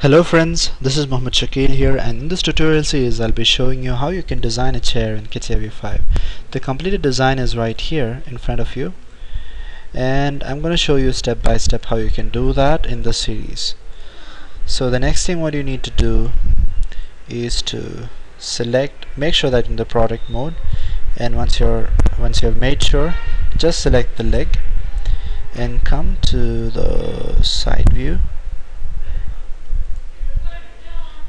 Hello friends, this is Mohammed Shakeel here and in this tutorial series I'll be showing you how you can design a chair in CATIA V5. The completed design is right here in front of you and I'm going to show you step by step how you can do that in the series. So the next thing what you need to do is to select, make sure that in the product mode and once you're once you have made sure just select the leg and come to the side view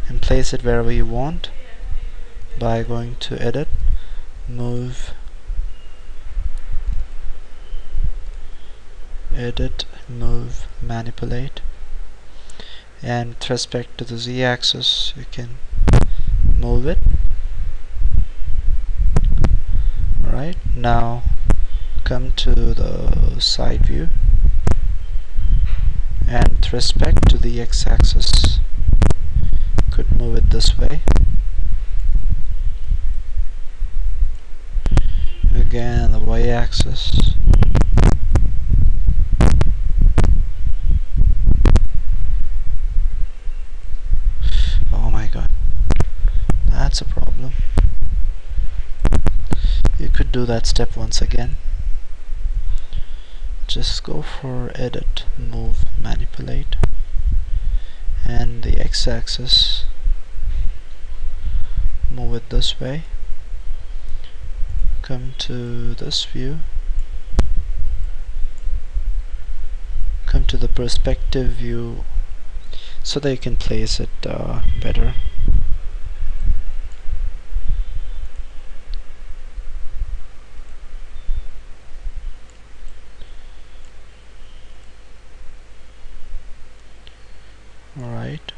and place it wherever you want by going to edit move edit move manipulate. And with respect to the z-axis you can move it. Alright now come to the side view. And with respect to the x-axis could move it this way. Again the y-axis. Oh my god. That's a problem. You could do that step once again. Just go for edit move manipulate and the x-axis. Move it this way. Come to this view. Come to the perspective view so that you can place it uh, better alright.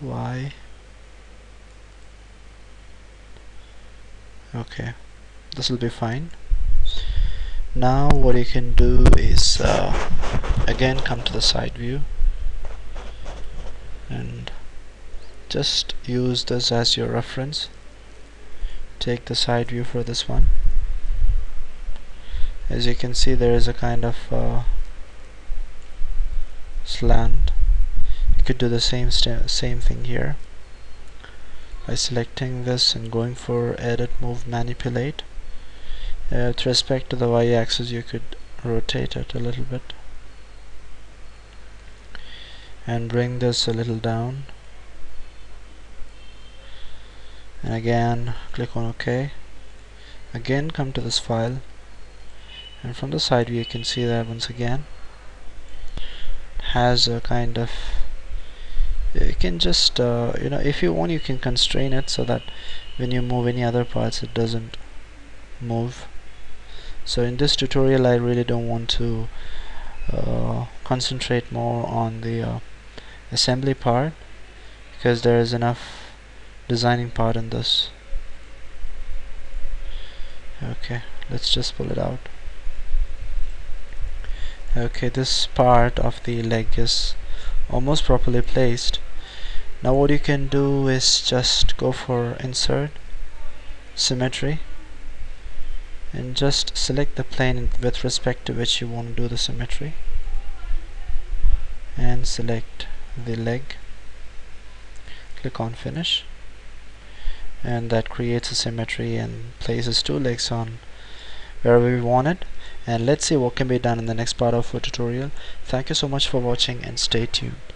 Y okay. This will be fine. Now what you can do is uh, again come to the side view and just use this as your reference take the side view for this one. As you can see there is a kind of uh, slant. You could do the same same thing here by selecting this and going for edit move manipulate. Uh, with respect to the y-axis you could rotate it a little bit and bring this a little down and again click on OK. Again come to this file. And from the side view you can see that once again has a kind of you can just uh, you know if you want you can constrain it so that when you move any other parts it doesn't move. So in this tutorial I really don't want to uh, concentrate more on the uh, assembly part because there is enough designing part in this. Okay let's just pull it out. Okay this part of the leg is almost properly placed. Now what you can do is just go for insert symmetry and just select the plane with respect to which you want to do the symmetry and select the leg. Click on finish and that creates a symmetry and places two legs on wherever we want it. And let's see what can be done in the next part of our tutorial. Thank you so much for watching and stay tuned